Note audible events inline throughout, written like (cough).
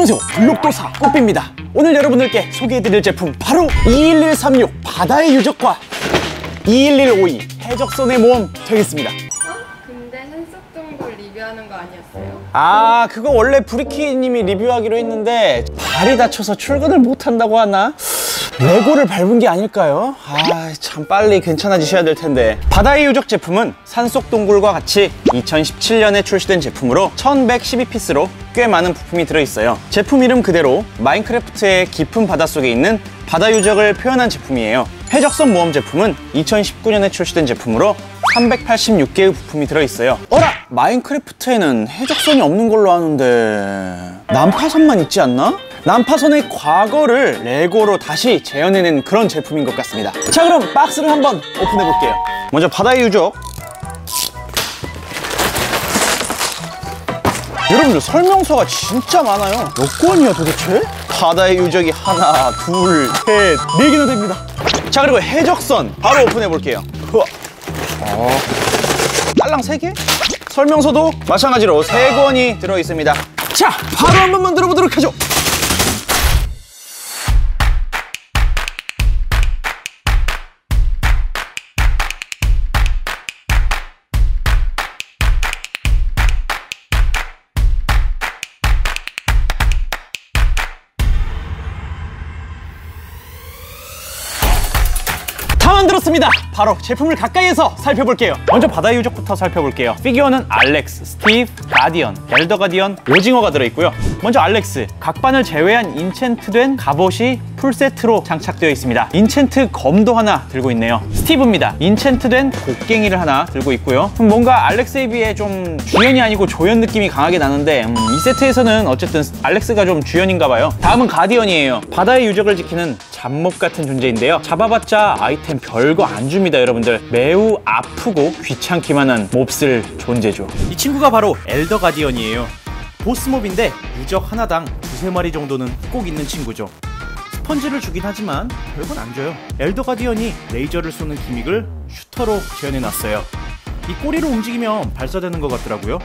안녕하세요 블록도사 뽀삐입니다 오늘 여러분들께 소개해드릴 제품 바로 21136 바다의 유적과 21152 해적선의 모험 되겠습니다 근데 산속동굴 리뷰하는 거 아니었어요? 아 그거 원래 브리키님이 리뷰하기로 했는데 발이 다쳐서 출근을 못한다고 하나? 레고를 밟은 게 아닐까요? 아 참 빨리 괜찮아지셔야 될 텐데 바다의 유적 제품은 산속 동굴과 같이 2017년에 출시된 제품으로 1112피스로 꽤 많은 부품이 들어있어요 제품 이름 그대로 마인크래프트의 깊은 바닷속에 있는 바다 유적을 표현한 제품이에요 해적선 모험 제품은 2019년에 출시된 제품으로 386개의 부품이 들어있어요 어라! 마인크래프트에는 해적선이 없는 걸로 아는데 난파선만 있지 않나? 난파선의 과거를 레고로 다시 재현해낸 그런 제품인 것 같습니다 자 그럼 박스를 한번 오픈해 볼게요 먼저 바다의 유적 여러분들 설명서가 진짜 많아요 몇 권이야 도대체? 바다의 유적이 하나, 둘, 셋, 네 개나 됩니다 자 그리고 해적선 바로 오픈해 볼게요 우와. 어. 딸랑 세 개? 설명서도 마찬가지로 세 권이 들어있습니다 자 바로 한 번 만 들어 보도록 하죠 다 만들었습니다. 바로 제품을 가까이에서 살펴볼게요. 먼저 바다 유적부터 살펴볼게요. 피규어는 알렉스, 스티브, guardian, elder guardian, 오징어가 들어있고요. 먼저 알렉스 각반을 제외한 enchant된 갑옷이 풀세트로 장착되어 있습니다. enchant 검도 하나 들고 있네요. 스티브입니다. enchant된 곡괭이를 하나 들고 있고요. 음, 뭔가 알렉스에 비해 좀 주연이 아니고 조연 느낌이 강하게 나는데 음, 이 세트에서는 어쨌든 알렉스가 좀 주연인가 봐요. 다음은 guardian이에요. 바다의 유적을 지키는 잡몹 같은 존재인데요. 잡아봤자 아이템 별거 안 줍니다 여러분들. 매우 아프고 귀찮기만 한 몹쓸 존재죠. 이 친구가 바로 elder guardian이에요. 보스몹인데 유적 하나당 두세 마리 정도는 꼭 있는 친구죠. 스펀지를 주긴 하지만 별건 안 줘요. elder guardian이 레이저를 쏘는 gimmick을 shooter로 재현해놨어요. 이 꼬리로 움직이면 발사되는 것 같더라고요.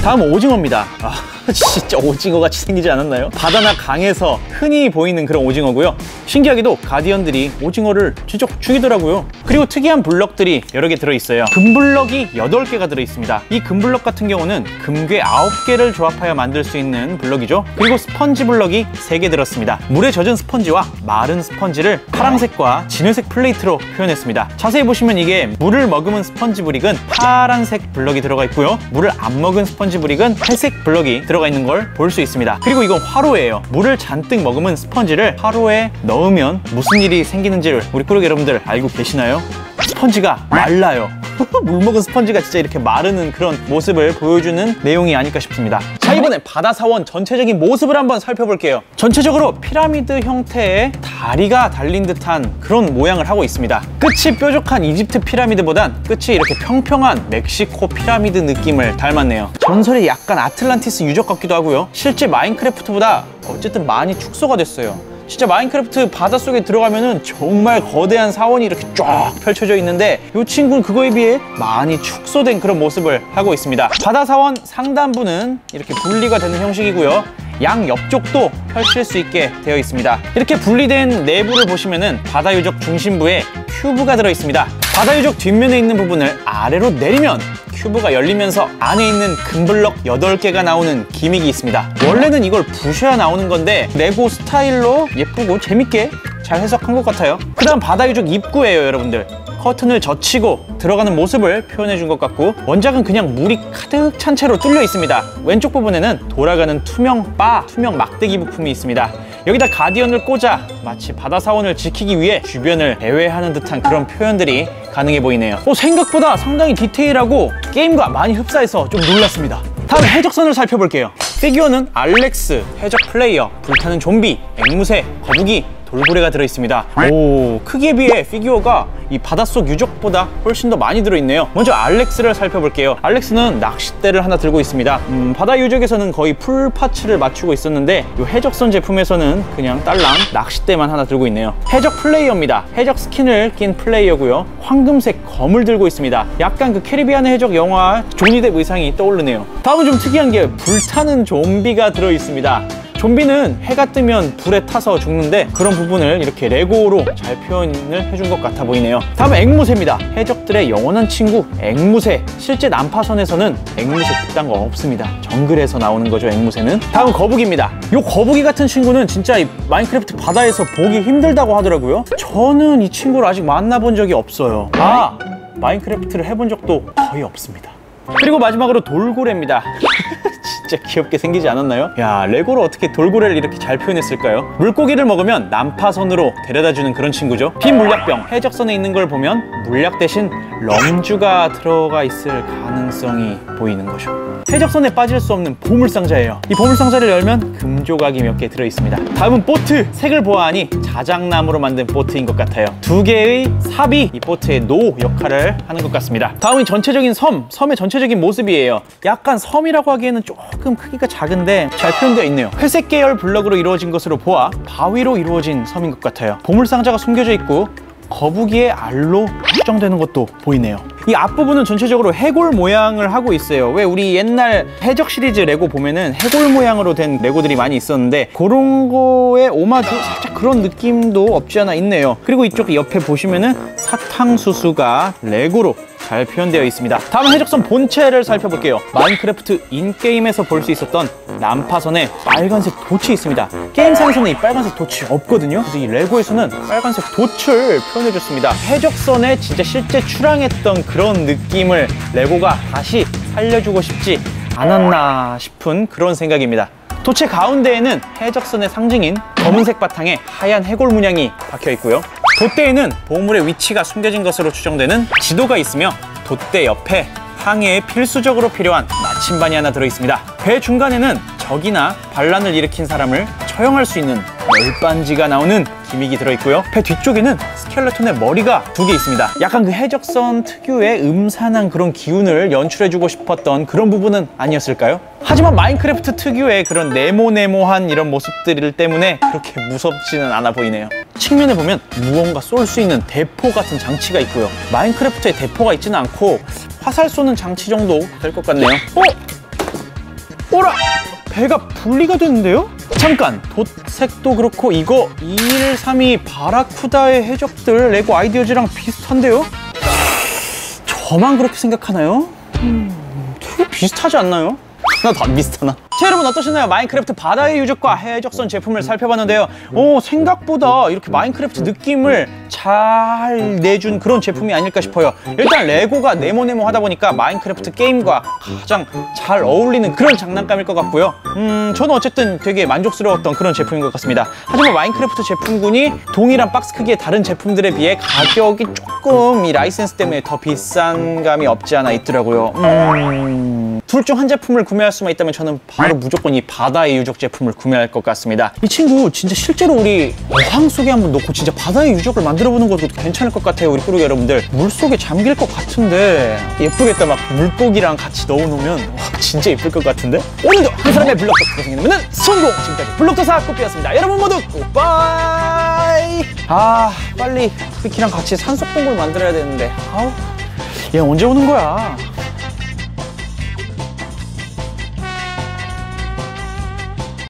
다음 오징어입니다. 아, (laughs) 진짜 오징어같이 생기지 않았나요? 바다나 강에서 흔히 보이는 그런 오징어고요. 신기하게도 guardian들이 오징어를 진짜 죽이더라고요. 그리고 특이한 블럭들이 여러 개 들어있어요. 금블럭이 8개가 들어있습니다. 이 금블럭 같은 경우는 금괴 9개를 조합하여 만들 수 있는 블럭이죠. 그리고 스펀지 블럭이 3개 들었습니다. 물에 젖은 스펀지와 마른 스펀지를 파란색과 진회색 plate로 표현했습니다. 자세히 보시면 이게 물을 머금은 스펀지 brick은 파란색 블럭이 들어가 있고요. 물을 안 먹은 스펀지 brick은 회색 블럭이 들어가 있는 걸 볼 수 있습니다. 그리고 이건 화로예요. 물을 잔뜩 머금은 스펀지를 화로에 넣으면 무슨 일이 생기는지를 우리 꾸러기 여러분들 알고 계시나요? 스펀지가 말라요. (laughs) 물 먹은 스펀지가 진짜 이렇게 마르는 그런 모습을 보여주는 내용이 아닐까 싶습니다. 자 이번에 바다 사원 전체적인 모습을 한번 살펴볼게요. 전체적으로 피라미드 형태의 다리가 달린 듯한 그런 모양을 하고 있습니다. 끝이 뾰족한 이집트 피라미드보단 끝이 이렇게 평평한 멕시코 피라미드 느낌을 닮았네요. 전설의 약간 아틀란티스 유적 같기도 하고요. 실제 마인크래프트보다 어쨌든 많이 축소가 됐어요. 진짜 마인크래프트 바닷속에 들어가면은 정말 거대한 사원이 이렇게 쫙 펼쳐져 있는데 이 친구는 그거에 비해 많이 축소된 그런 모습을 하고 있습니다. 바다 사원 상단부는 이렇게 분리가 되는 형식이고요. 양 옆쪽도 펼칠 수 있게 되어 있습니다. 이렇게 분리된 내부를 보시면은 바다 유적 중심부에 큐브가 들어 있습니다. 바다 유적 뒷면에 있는 부분을 아래로 내리면 큐브가 열리면서 안에 있는 금블럭 8개가 나오는 gimmick이 있습니다. 원래는 이걸 부셔야 나오는 건데 레고 스타일로 예쁘고 재밌게 잘 해석한 것 같아요. 그 다음 바다 유적 입구예요, 여러분들. 커튼을 젖히고 들어가는 모습을 표현해 준 것 같고 원작은 그냥 물이 가득 찬 채로 뚫려 있습니다. 왼쪽 부분에는 돌아가는 투명 바, 투명 막대기 부품이 있습니다. 여기다 guardian을 꽂아 마치 바다 사원을 지키기 위해 주변을 배회하는 듯한 그런 표현들이 가능해 보이네요. 어, 생각보다 상당히 디테일하고 게임과 많이 흡사해서 좀 놀랐습니다. 다음 해적선을 살펴볼게요. 피규어는 알렉스, 해적 플레이어, 불타는 좀비, 앵무새, 거북이, 돌고래가 들어있습니다. 오, 크기에 비해 피규어가 이 바닷속 유적보다 훨씬 더 많이 들어있네요. 먼저 알렉스를 살펴볼게요. 알렉스는 낚싯대를 하나 들고 있습니다. 음, 바다 유적에서는 거의 full parts를 맞추고 있었는데 이 해적선 제품에서는 그냥 딸랑 낚싯대만 하나 들고 있네요. 해적 플레이어입니다. 해적 스킨을 낀 플레이어고요. 황금색 검을 들고 있습니다. 약간 그 캐리비안의 해적 영화 조니뎁 의상이 떠오르네요. 다음은 좀 특이한 게 불타는 좀비가 들어 있습니다. 좀비는 해가 뜨면 불에 타서 죽는데 그런 부분을 이렇게 레고로 잘 표현을 해준 것 같아 보이네요. 다음은 앵무새입니다. 해적들의 영원한 친구 앵무새. 실제 난파선에서는 앵무새 그딴 거 없습니다. 정글에서 나오는 거죠, 앵무새는. 다음은 거북이입니다. 요 거북이 같은 친구는 진짜 이 마인크래프트 바다에서 보기 힘들다고 하더라고요. 저는 이 친구를 아직 만나본 적이 없어요. 아, 마인크래프트를 해본 적도 거의 없습니다. 그리고 마지막으로 돌고래입니다. (laughs) 진짜 귀엽게 생기지 않았나요? 야, 레고로 어떻게 돌고래를 이렇게 잘 표현했을까요? 물고기를 먹으면 난파선으로 데려다주는 그런 친구죠. 빈 물약병, 해적선에 있는 걸 보면 물약 대신 럼주가 들어가 있을 가능성이 보이는 거죠. 해적선에 빠질 수 없는 보물상자예요. 이 보물상자를 열면 금조각이 몇 개 들어있습니다. 다음은 보트! 색을 보아하니 자작나무로 만든 보트인 것 같아요. 두 개의 삽이 이 보트의 노 역할을 하는 것 같습니다. 다음은 전체적인 섬, 섬의 전체 적인 모습이에요. 약간 섬이라고 하기에는 조금 크기가 작은데 잘 표현되어 있네요. 회색 계열 블럭으로 이루어진 것으로 보아 바위로 이루어진 섬인 것 같아요. 보물상자가 숨겨져 있고 거북이의 알로 추정되는 것도 보이네요. 이 앞부분은 전체적으로 해골 모양을 하고 있어요. 왜 우리 옛날 해적 시리즈 레고 보면은 해골 모양으로 된 레고들이 많이 있었는데 그런 거에 오마주 살짝 그런 느낌도 없지 않아 있네요. 그리고 이쪽 옆에 보시면은 사탕수수가 레고로 잘 표현되어 있습니다. 다음 해적선 본체를 살펴볼게요. 마인크래프트 in-game에서 볼 수 있었던 난파선에 빨간색 돛이 있습니다. 게임 상에서는 이 빨간색 돛이 없거든요. 그래서 이 레고에서는 빨간색 돛을 표현해줬습니다. 해적선에 진짜 실제 출항했던 그런 느낌을 레고가 다시 살려주고 싶지 않았나 싶은 그런 생각입니다. 돛에 가운데에는 해적선의 상징인 검은색 바탕에 하얀 해골 문양이 박혀 있고요. 돛대에는 보물의 위치가 숨겨진 것으로 추정되는 지도가 있으며 돛대 옆에 항해에 필수적으로 필요한 나침반이 하나 들어있습니다. 배 중간에는 적이나 반란을 일으킨 사람을 처형할 수 있는 열반지가 나오는 기믹이 들어있고요. 배 뒤쪽에는 스켈레톤의 머리가 두 개 있습니다. 약간 그 해적선 특유의 음산한 그런 기운을 연출해주고 싶었던 그런 부분은 아니었을까요? 하지만 마인크래프트 특유의 그런 네모네모한 이런 모습들 때문에 그렇게 무섭지는 않아 보이네요. 측면에 보면 무언가 쏠 수 있는 대포 같은 장치가 있고요. 마인크래프트에 대포가 있지는 않고 화살 쏘는 장치 정도 될 것 같네요. 어? 오라! 배가 분리가 됐는데요? 잠깐! 돛색도 그렇고 이거 2132 바라쿠다의 해적들 레고 아이디어즈랑 비슷한데요? 저만 그렇게 생각하나요? 음, 되게 비슷하지 않나요? 하나도 안 비슷하나? 자 여러분 어떠셨나요? 마인크래프트 바다의 유적과 해적선 제품을 살펴봤는데요. 오 생각보다 이렇게 마인크래프트 느낌을 잘 내준 그런 제품이 아닐까 싶어요. 일단 레고가 네모네모 하다 보니까 마인크래프트 게임과 가장 잘 어울리는 그런 장난감일 것 같고요. 음 저는 어쨌든 되게 만족스러웠던 그런 제품인 것 같습니다. 하지만 마인크래프트 제품군이 동일한 박스 크기의 다른 제품들에 비해 가격이 조금 이 라이센스 때문에 더 비싼 감이 없지 않아 있더라고요. 음... 둘 중 한 제품을 구매할 수만 있다면 저는 바로 무조건 이 바다의 유적 제품을 구매할 것 같습니다. 이 친구 진짜 실제로 우리 어항 속에 한번 넣고 진짜 바다의 유적을 만들어 보는 것도 괜찮을 것 같아요. 우리 꾸루기 여러분들. 물 속에 잠길 것 같은데 예쁘겠다. 막 물고기랑 같이 넣어놓으면 와 진짜 예쁠 것 같은데? 오늘도 한 사람의 블록버스가 생기는 성공! 지금까지 블록터사 꾸삐였습니다. 여러분 모두 굿바이! 아 빨리 프리키랑 같이 산속동굴 만들어야 되는데 아우 얘 언제 오는 거야?